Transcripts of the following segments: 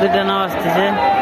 दुटा नवाजती है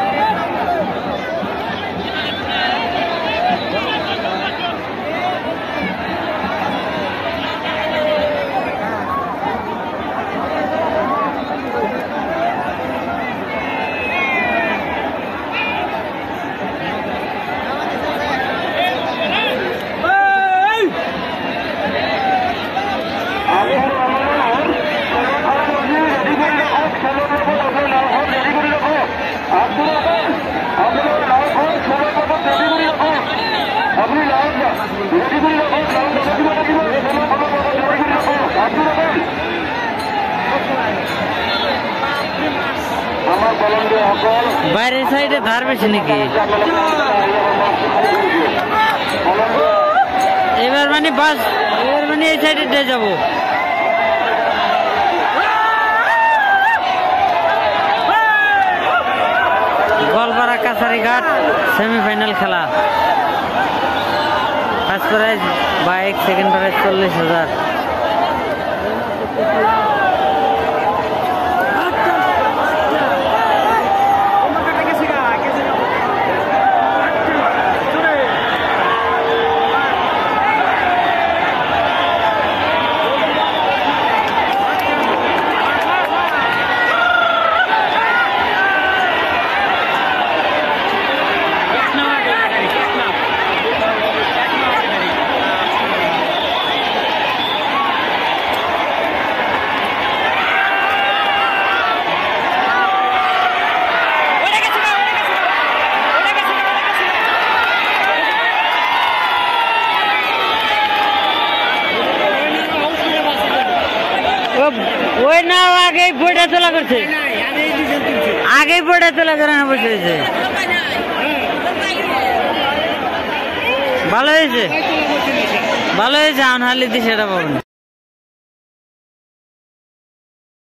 বাইরের সাইডে ধার বেশি নাকি? এবার মানে বাস, এবার মানে এই সাইডে দিয়ে যাব। গোয়ালপাড়া কাছারি ঘাট সেমিফাইনাল খেলা। First prize bike second prize চল্লিশ হাজার। ওই না আগে বইটা তোলা করছে। আগে বইটা তোলা করে বসে হয়েছে। ভালো হয়েছে? ভালো হয়েছে, আনহালি দিছে এটা পাবেন